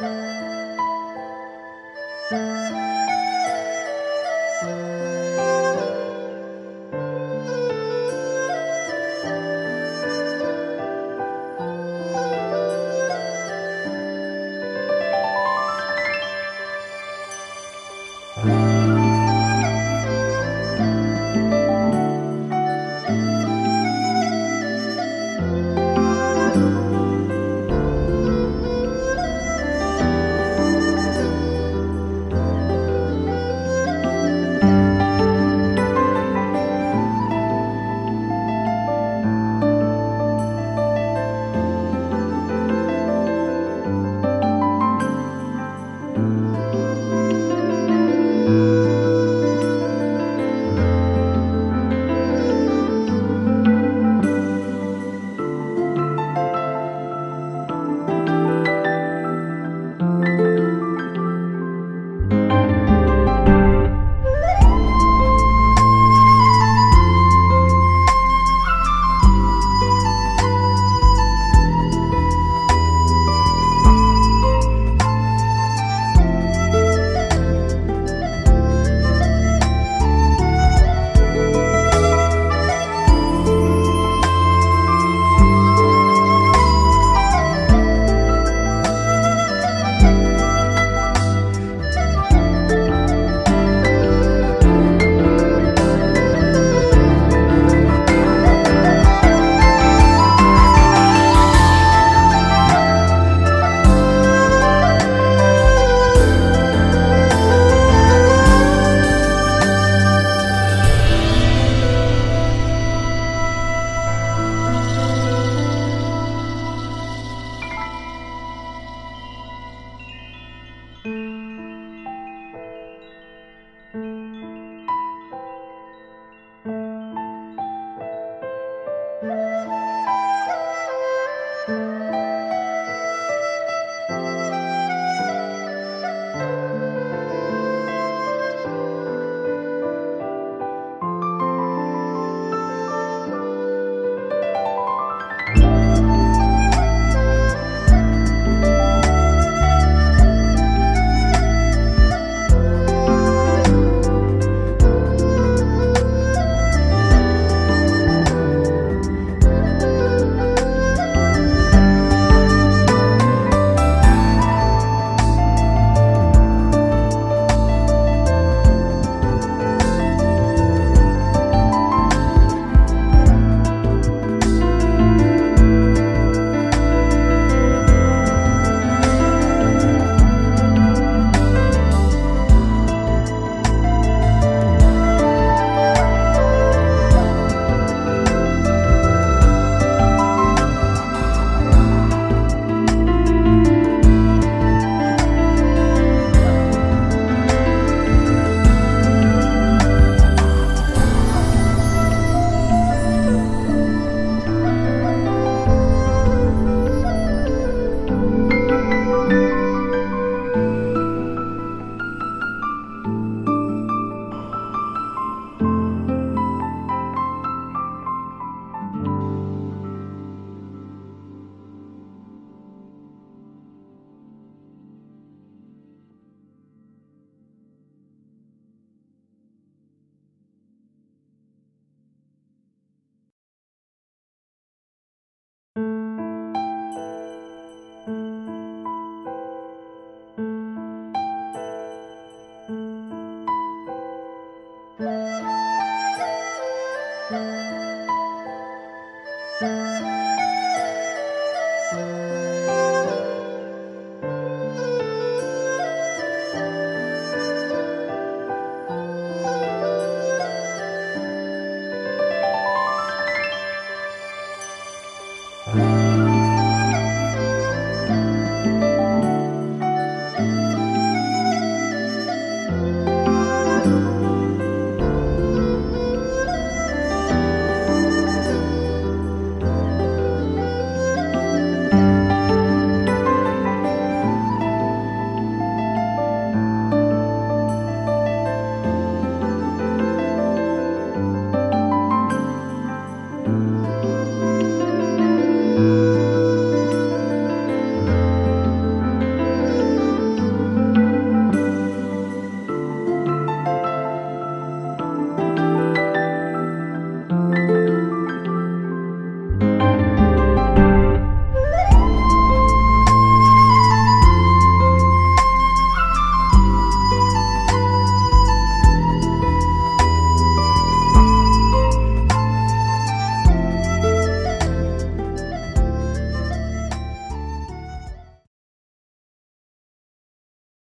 Música